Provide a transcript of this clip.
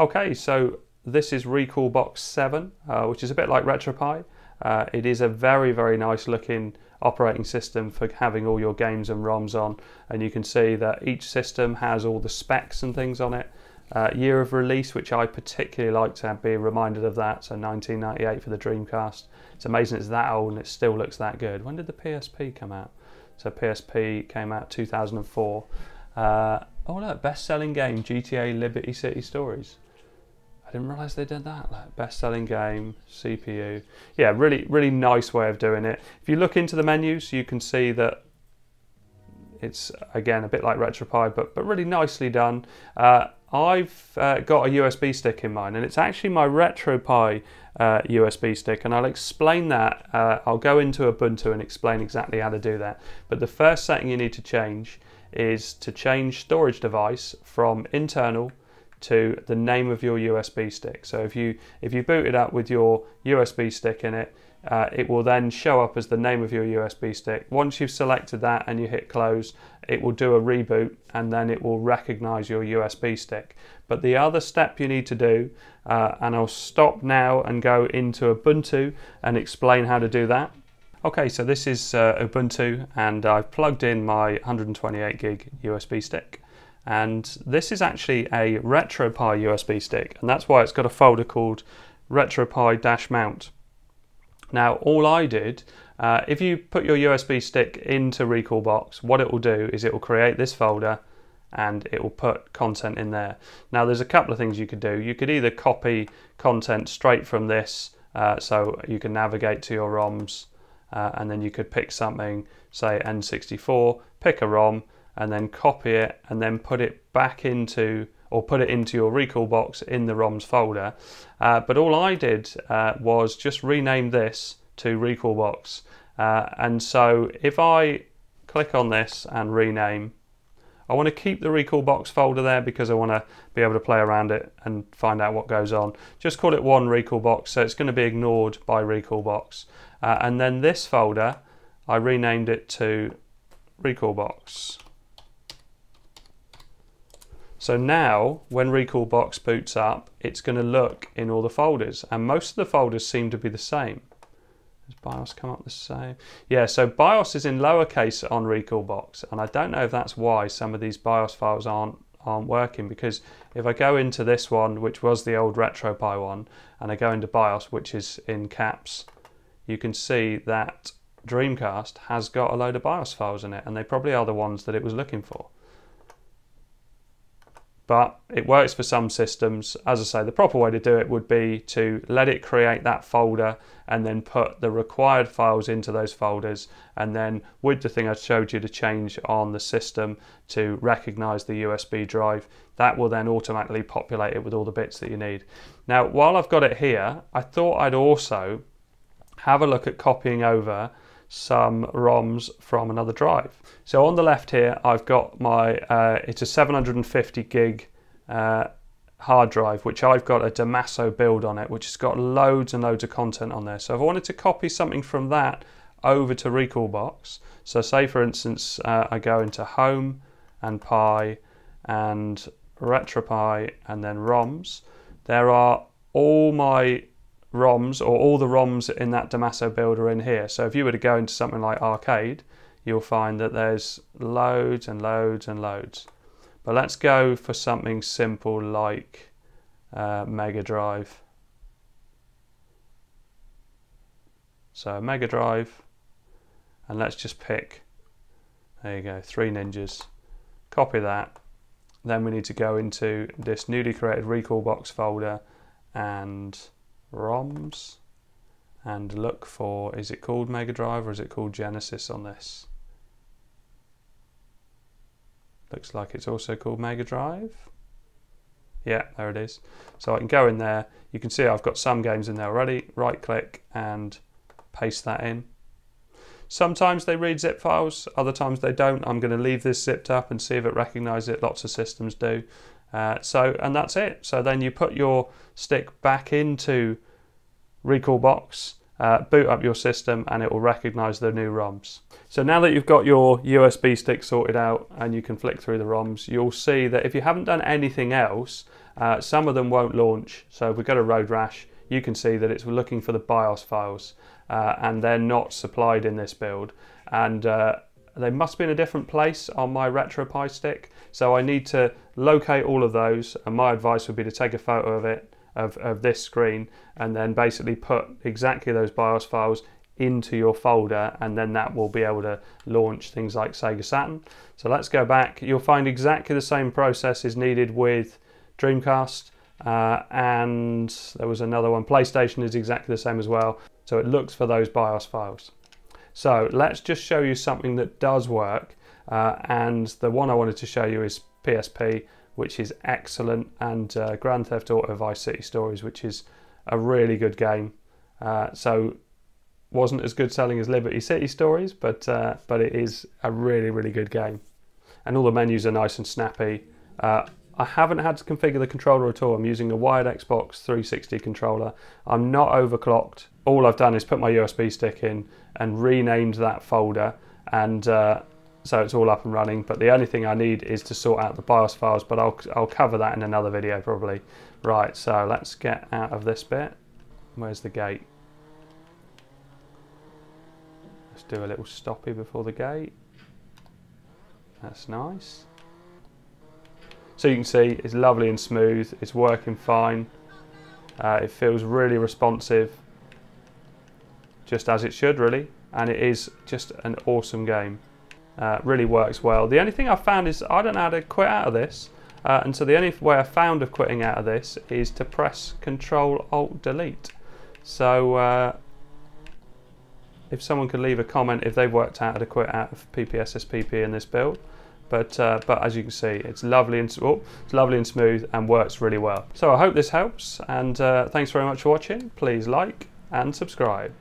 Okay, so this is Recalbox 7, uh, which is a bit like RetroPie. Uh, it is a very, very nice looking operating system for having all your games and ROMs on. And you can see that each system has all the specs and things on it. Uh, year of release, which I particularly like to be reminded of that, so 1998 for the Dreamcast. It's amazing it's that old and it still looks that good. When did the PSP come out? So PSP came out 2004. Uh, oh look, best-selling game GTA Liberty City Stories. I didn't realize they did that. Like best-selling game, CPU. Yeah, really, really nice way of doing it. If you look into the menus, you can see that it's again a bit like RetroPie, but but really nicely done. Uh, I've uh, got a USB stick in mine, and it's actually my RetroPie uh, USB stick, and I'll explain that. Uh, I'll go into Ubuntu and explain exactly how to do that. But the first setting you need to change is to change storage device from internal to the name of your USB stick. So if you if you boot it up with your USB stick in it, uh, it will then show up as the name of your USB stick. Once you've selected that and you hit close, it will do a reboot and then it will recognize your USB stick. But the other step you need to do, uh, and I'll stop now and go into Ubuntu and explain how to do that. Okay, so this is uh, Ubuntu and I've plugged in my 128 gig USB stick. And this is actually a RetroPie USB stick, and that's why it's got a folder called RetroPie-mount. Now, all I did, uh, if you put your USB stick into Recalbox, what it will do is it will create this folder and it will put content in there. Now, there's a couple of things you could do. You could either copy content straight from this, uh, so you can navigate to your ROMs, uh, and then you could pick something, say N64, pick a ROM, and then copy it and then put it back into or put it into your Recalbox in the ROMs folder. Uh, but all I did uh, was just rename this to Recalbox. Uh, and so if I click on this and rename, I want to keep the Recalbox folder there because I want to be able to play around it and find out what goes on. Just call it one Recalbox, so it's going to be ignored by Recalbox. Uh, and then this folder, I renamed it to Recalbox. So now when Recalbox boots up, it's going to look in all the folders and most of the folders seem to be the same. Does BIOS come up the same? Yeah, so BIOS is in lowercase on Recalbox and I don't know if that's why some of these BIOS files aren't aren't working because if I go into this one, which was the old RetroPie one, and I go into BIOS, which is in caps, you can see that Dreamcast has got a load of BIOS files in it and they probably are the ones that it was looking for but it works for some systems. As I say, the proper way to do it would be to let it create that folder and then put the required files into those folders. And then with the thing I showed you to change on the system to recognize the USB drive, that will then automatically populate it with all the bits that you need. Now, while I've got it here, I thought I'd also have a look at copying over some ROMs from another drive. So on the left here, I've got my, uh, it's a 750 gig uh, hard drive, which I've got a Damaso build on it, which has got loads and loads of content on there. So if I wanted to copy something from that over to Recalbox, so say for instance, uh, I go into Home and Pi and RetroPie and then ROMs, there are all my ROMs or all the ROMs in that Damaso builder in here. So if you were to go into something like Arcade, you'll find that there's loads and loads and loads. But let's go for something simple like uh, Mega Drive. So Mega Drive, and let's just pick, there you go, three ninjas. Copy that. Then we need to go into this newly created Recalbox folder and ROMs and look for, is it called Mega Drive or is it called Genesis on this? Looks like it's also called Mega Drive. Yeah, there it is. So I can go in there. You can see I've got some games in there already. Right click and paste that in. Sometimes they read zip files, other times they don't. I'm going to leave this zipped up and see if it recognizes it. Lots of systems do. Uh, so, and that's it. So then you put your stick back into Recalbox uh, boot up your system and it will recognize the new ROMs. So now that you've got your USB stick sorted out and you can flick through the ROMs, you'll see that if you haven't done anything else, uh, some of them won't launch. So if we go to Road Rash, you can see that it's looking for the BIOS files uh, and they're not supplied in this build. And uh, they must be in a different place on my RetroPie stick. So I need to locate all of those and my advice would be to take a photo of it of, of this screen and then basically put exactly those BIOS files into your folder and then that will be able to launch things like Sega Saturn. So let's go back. You'll find exactly the same process is needed with Dreamcast uh, and there was another one. PlayStation is exactly the same as well. So it looks for those BIOS files. So let's just show you something that does work. Uh, and the one I wanted to show you is PSP which is excellent, and uh, Grand Theft Auto Vice City Stories, which is a really good game. Uh, so wasn't as good selling as Liberty City Stories, but uh, but it is a really really good game, and all the menus are nice and snappy. Uh, I haven't had to configure the controller at all. I'm using a wired Xbox 360 controller. I'm not overclocked. All I've done is put my USB stick in and renamed that folder and uh, so it's all up and running. But the only thing I need is to sort out the BIOS files, but I'll, I'll cover that in another video probably. Right, so let's get out of this bit. Where's the gate? Let's do a little stoppy before the gate. That's nice. So you can see it's lovely and smooth, it's working fine. Uh, it feels really responsive, just as it should really, and it is just an awesome game. Uh, really works well. The only thing I found is I don't know how to quit out of this. Uh, and so the only way I found of quitting out of this is to press Control Alt Delete. So uh, if someone could leave a comment if they've worked out how to quit out of PPSSPP in this build. But uh, but as you can see, it's lovely and oh, it's lovely and smooth and works really well. So I hope this helps, and uh, thanks very much for watching. Please like and subscribe.